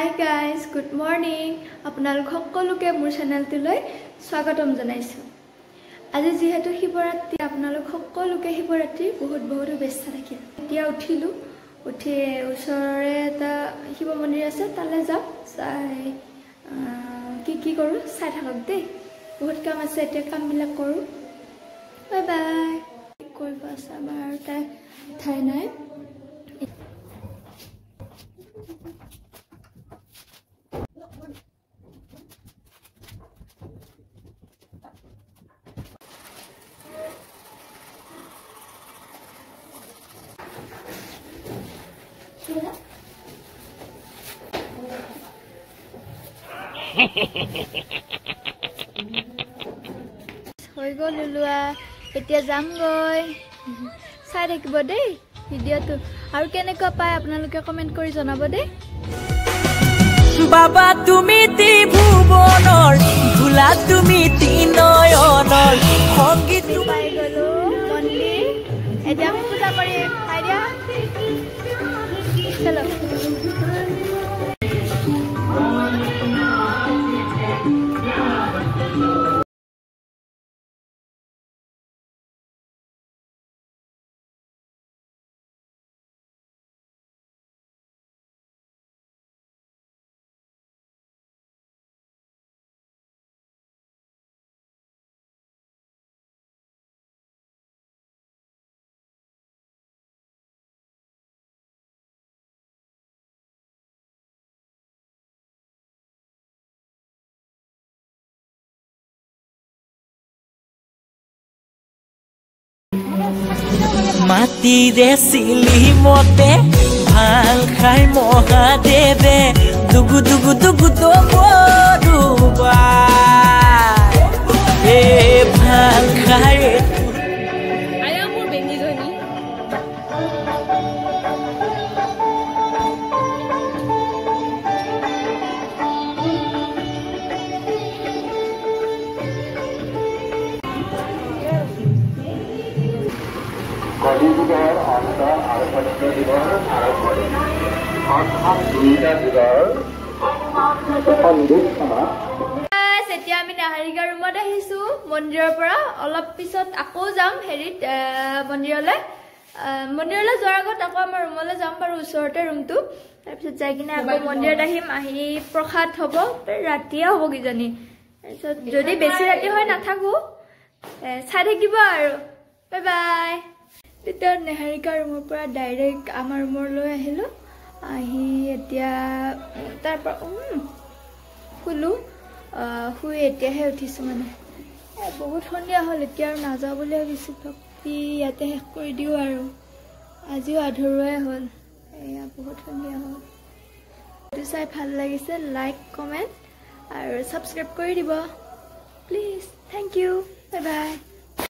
Hi guys good morning আপোনালোক সকলোকে মোৰ চেনেলটোলৈ স্বাগতম জনাইছোঁ। আজি যিহেতু শিৱৰাত্ৰি আপোনালোক সকলোকে শিৱৰাত্ৰিৰ বহুত বহুত শুভেচ্ছা থাকিল। এতিয়া উঠিলোঁ উঠি ওচৰৰে এটা শিৱ মন্দিৰ আছে তালৈ যাওঁ চাই কি কি কৰোঁ চাই থাকক দেই। বহুত কাম আছে এতিয়া কামবিলাক কৰোঁ। বাই বাই কৰিব আছে আমাৰ তাই ঠাই নাই। হৈ গ'ল ওলোৱা। এতিয়া যামগৈ। চাই থাকিব দেই ভিডিঅ'টো। আৰু কেনেকুৱা পায় আপোনালোকে কমেণ্ট কৰি জনাব দেই। বাবা তুমি ত্ৰিভুৱনৰ ভোলা তুমি তিনয়নৰ সংগীত পাই গ'লো মন্দিৰ। এতিয়া আমি পূজা কৰিম দিয়া চলো। মাটিৰে চিলি মতে ভাল খাই মহাদেৱে। দুগু দুগু দুগু দবৰুবা আৰম্ভণি অৰ্থাৎ দুয়োটা যুগৰ এতিয়া আমি নাহাৰিকা ৰুমত আহিছো। মন্দিৰৰ পৰা। অলপ পিছত আকৌ যাম হেৰিত মন্দিৰলৈ। মন্দিৰলৈ যোৱাৰ আগত আকৌ আমাৰ ৰুমলৈ যাম বাৰু ওচৰতে ৰুমটো তাৰপিছত যাই কিনে আকৌ মন্দিৰত আহিম। আহি প্ৰসাদ হ'ব। ৰাতিয়ে হ'ব কিজানি। তাৰপিছত যদি বেছি ৰাতি হয় নাথাকো চাই থাকিব আৰু। বাই বাই তেতিয়া নেহাৰিকা ৰুমৰ পৰা ডাইৰেক্ট আমাৰ ৰুমলৈ আহিলোঁ। আহি এতিয়া উম, তাৰ পৰা উম, শুলোঁ। শুই এতিয়াহে উঠিছোঁ মানে। বহুত সন্ধিয়া হ'ল এতিয়া আৰু নাযাওঁ বুলি ভাবিছোঁ। ভক্তি ইয়াতে শেষ কৰি দিওঁ আৰু। আজিও আধৰুৱাই হ'ল। এয়া বহুত সন্ধিয়া হ'ল। এইটো চাই ভাল লাগিছে লাইক কমেণ্ট আৰু ছাবস্ক্ৰাইব কৰি দিব। Please thank you. Bye bye